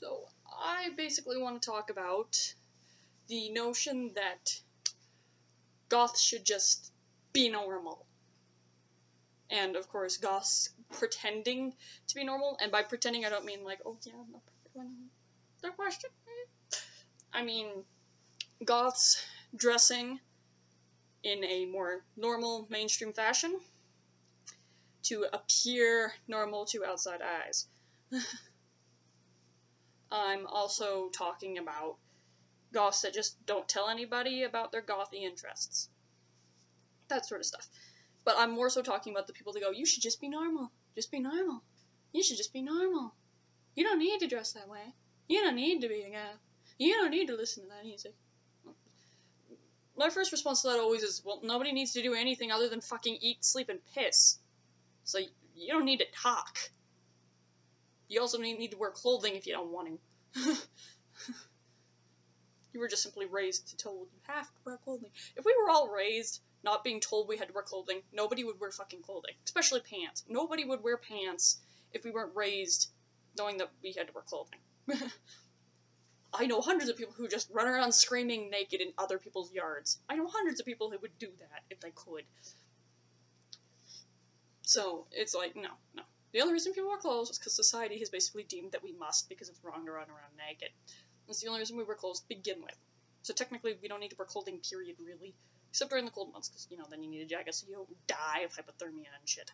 So, I basically want to talk about the notion that goths should just be normal. And of course, goths pretending to be normal, and by pretending, I don't mean like, oh yeah, I'm not normal. That question? I mean, goths dressing in a more normal, mainstream fashion to appear normal to outside eyes. I'm also talking about goths that just don't tell anybody about their gothy interests. That sort of stuff. But I'm more so talking about the people that go, you should just be normal. Just be normal. You should just be normal. You don't need to dress that way. You don't need to be a goth. You don't need to listen to that music. My first response to that always is, well, nobody needs to do anything other than fucking eat, sleep, and piss. So you don't need to talk. You also need to wear clothing if you don't want to. you were just simply raised to told you have to wear clothing. If we were all raised not being told we had to wear clothing, nobody would wear fucking clothing, especially pants. Nobody would wear pants if we weren't raised knowing that we had to wear clothing. I know hundreds of people who just run around screaming naked in other people's yards. I know hundreds of people who would do that if they could. So it's like, no, no. The only reason people wear clothes is because society has basically deemed that we must because it's wrong to run around naked. That's the only reason we wear clothes to begin with. So technically, we don't need to wear clothing, period, really. Except during the cold months, because, you know, then you need a jacket so you don't die of hypothermia and shit.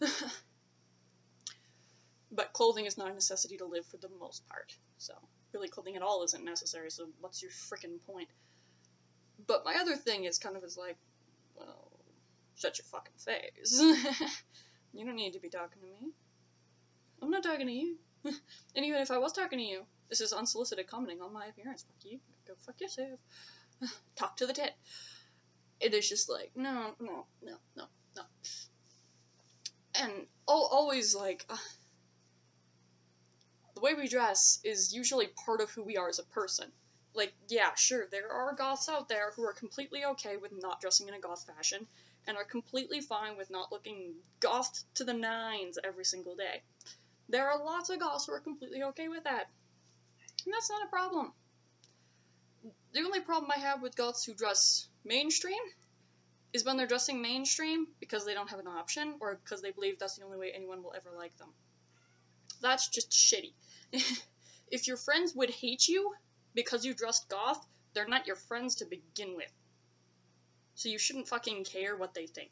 but clothing is not a necessity to live for the most part. So, really, clothing at all isn't necessary, so what's your freaking point? But my other thing is kind of is like, well, shut your fucking face. you don't need to be talking to me. I'm not talking to you. and even if I was talking to you, this is unsolicited commenting on my appearance. Fuck you. Go fuck yourself. Talk to the tit. It is just like, no, no, no, no, no. And always like, uh, the way we dress is usually part of who we are as a person. Like, yeah, sure, there are goths out there who are completely okay with not dressing in a goth fashion, and are completely fine with not looking gothed to the nines every single day. There are lots of goths who are completely okay with that. And that's not a problem. The only problem I have with goths who dress mainstream is when they're dressing mainstream because they don't have an option or because they believe that's the only way anyone will ever like them. That's just shitty. if your friends would hate you because you dressed goth, they're not your friends to begin with. So you shouldn't fucking care what they think.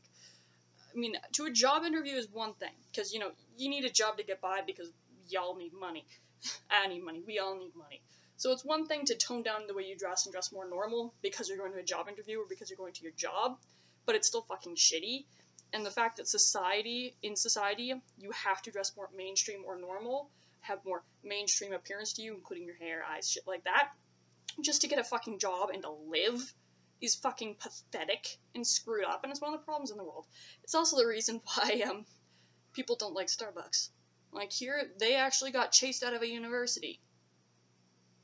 I mean, to a job interview is one thing, because, you know, you need a job to get by because y'all need money. I need money. We all need money. So it's one thing to tone down the way you dress and dress more normal because you're going to a job interview or because you're going to your job, but it's still fucking shitty. And the fact that society, in society, you have to dress more mainstream or normal, have more mainstream appearance to you, including your hair, eyes, shit like that, just to get a fucking job and to live is fucking pathetic and screwed up, and it's one of the problems in the world. It's also the reason why um, people don't like Starbucks. Like here, they actually got chased out of a university.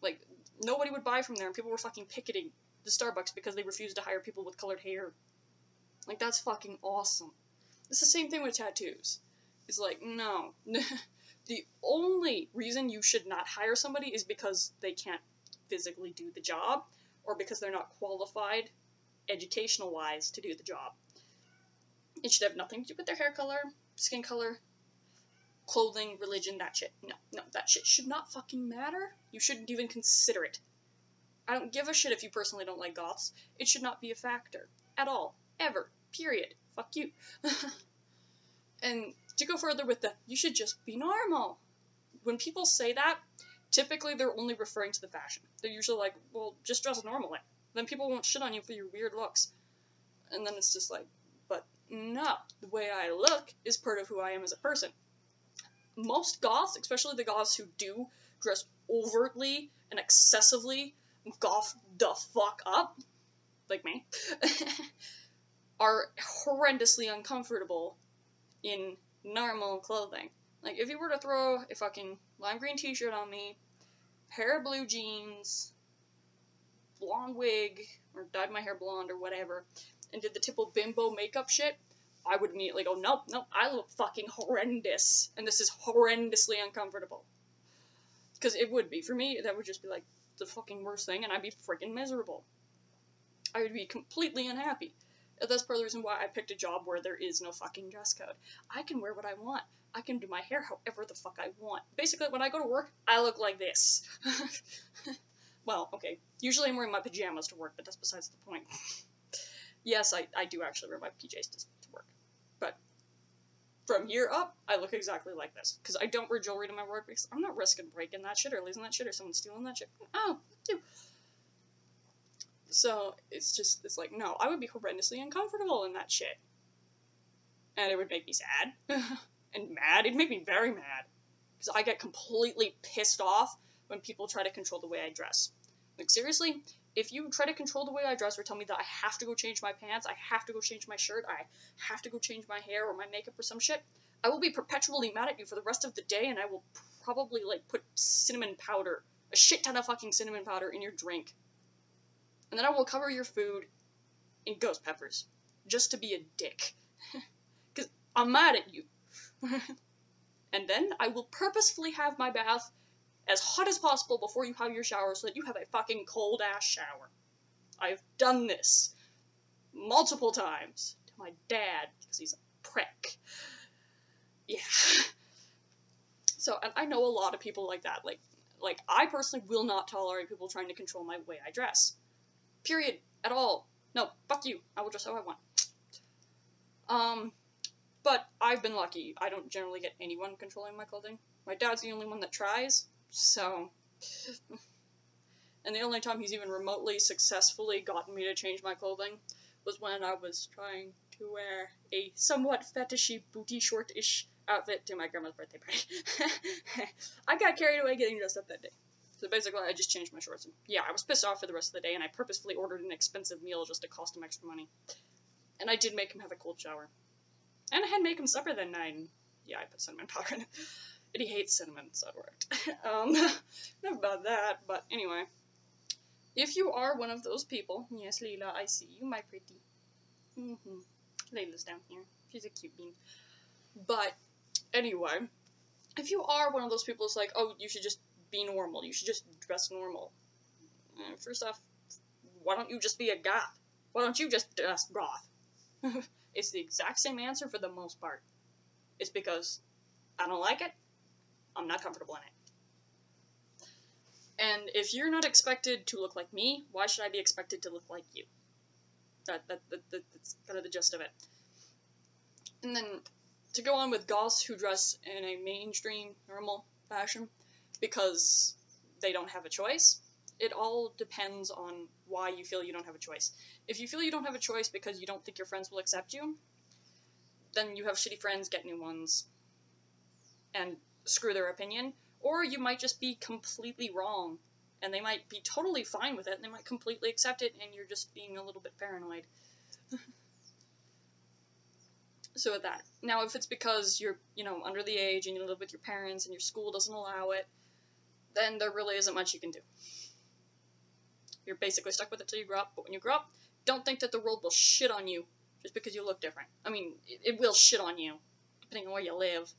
Like nobody would buy from there, and people were fucking picketing the Starbucks because they refused to hire people with colored hair. Like that's fucking awesome. It's the same thing with tattoos. It's like no, the only reason you should not hire somebody is because they can't physically do the job or because they're not qualified educational wise to do the job. It should have nothing to do with their hair color, skin color, clothing, religion, that shit. No, no, that shit should not fucking matter. You shouldn't even consider it. I don't give a shit if you personally don't like goths. It should not be a factor. At all. Ever. Period. Fuck you. and to go further with the, you should just be normal. When people say that, typically they're only referring to the fashion. They're usually like, well, just dress normally. Then people won't shit on you for your weird looks. And then it's just like, but no, the way I look is part of who I am as a person. Most goths, especially the goths who do dress overtly and excessively goth the fuck up, like me, are horrendously uncomfortable in normal clothing. Like, if you were to throw a fucking lime green t shirt on me, pair of blue jeans, blonde wig, or dyed my hair blonde or whatever, and did the typical bimbo makeup shit, I would immediately go, nope, nope, I look fucking horrendous, and this is horrendously uncomfortable. Because it would be. For me, that would just be like the fucking worst thing, and I'd be freaking miserable. I would be completely unhappy. That's part of the reason why I picked a job where there is no fucking dress code. I can wear what I want. I can do my hair however the fuck I want. Basically, when I go to work, I look like this. well, okay. Usually I'm wearing my pajamas to work, but that's besides the point. yes, I, I do actually wear my PJs to, to work. But from here up, I look exactly like this. Because I don't wear jewelry to my work because I'm not risking breaking that shit or losing that shit or someone stealing that shit. Oh, you. So it's just, it's like, no, I would be horrendously uncomfortable in that shit. And it would make me sad and mad. It'd make me very mad. Because I get completely pissed off when people try to control the way I dress. Like, seriously, if you try to control the way I dress or tell me that I have to go change my pants, I have to go change my shirt, I have to go change my hair or my makeup or some shit, I will be perpetually mad at you for the rest of the day and I will probably, like, put cinnamon powder, a shit ton of fucking cinnamon powder in your drink and then I will cover your food in ghost peppers, just to be a dick. Because I'm mad at you. and then I will purposefully have my bath as hot as possible before you have your shower so that you have a fucking cold ass shower. I've done this multiple times to my dad because he's a prick. Yeah. So, and I know a lot of people like that. Like, like I personally will not tolerate people trying to control my way I dress. Period. At all. No, fuck you. I will dress how I want. Um, but I've been lucky. I don't generally get anyone controlling my clothing. My dad's the only one that tries, so. and the only time he's even remotely successfully gotten me to change my clothing was when I was trying to wear a somewhat fetishy, booty short-ish outfit to my grandma's birthday party. I got carried away getting dressed up that day. So basically, I just changed my shorts. And yeah, I was pissed off for the rest of the day, and I purposefully ordered an expensive meal just to cost him extra money. And I did make him have a cold shower. And I had make him supper that night, and yeah, I put cinnamon powder in it. And he hates cinnamon, so it worked. um, enough about that, but anyway. If you are one of those people, yes, Layla, I see you, my pretty. Mm-hmm. Layla's down here. She's a cute bean. But, anyway, if you are one of those people that's like, oh, you should just be normal. You should just dress normal. First off, why don't you just be a goth? Why don't you just dress goth? it's the exact same answer for the most part. It's because I don't like it. I'm not comfortable in it. And if you're not expected to look like me, why should I be expected to look like you? That, that, that, that that's kind of the gist of it. And then to go on with goths who dress in a mainstream, normal fashion, because they don't have a choice. It all depends on why you feel you don't have a choice. If you feel you don't have a choice because you don't think your friends will accept you, then you have shitty friends, get new ones, and screw their opinion. Or you might just be completely wrong, and they might be totally fine with it, and they might completely accept it, and you're just being a little bit paranoid. so with that. Now, if it's because you're, you know, under the age and you live with your parents and your school doesn't allow it, then there really isn't much you can do. You're basically stuck with it till you grow up, but when you grow up, don't think that the world will shit on you just because you look different. I mean, it, it will shit on you, depending on where you live.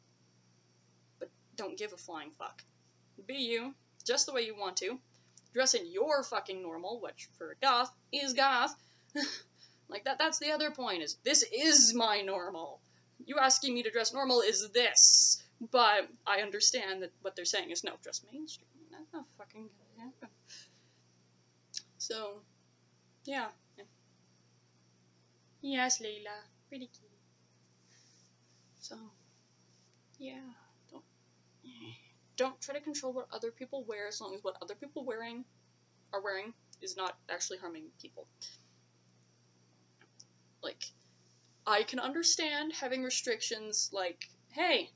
But don't give a flying fuck. Be you, just the way you want to. Dress in your fucking normal, which for a goth is goth. like that that's the other point is this is my normal. You asking me to dress normal is this. But I understand that what they're saying is no, dress mainstream. That's not fucking gonna happen. So, yeah. Yes, Layla. Pretty cute. So, yeah. Don't, don't try to control what other people wear as long as what other people wearing are wearing is not actually harming people. Like, I can understand having restrictions like, hey,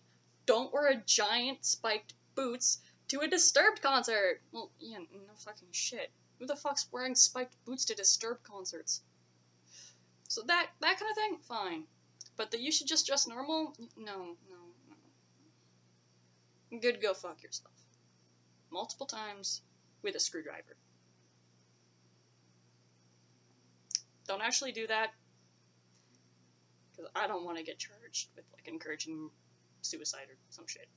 don't wear a giant spiked boots to a Disturbed concert. Well, yeah, no fucking shit. Who the fuck's wearing spiked boots to disturb concerts? So that that kind of thing, fine. But that you should just dress normal? No, no, no. Good, go fuck yourself. Multiple times with a screwdriver. Don't actually do that. Because I don't want to get charged with like encouraging suicide or some shit.